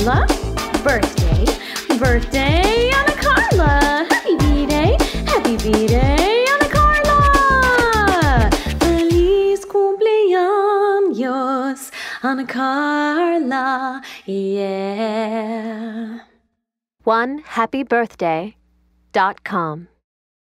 Carla. Birthday, birthday, AnaCarla. Happy B-Day, happy B-Day, AnaCarla. Feliz cumpleaños, AnaCarla, yeah. One happy birthday dot com.